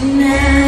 tonight.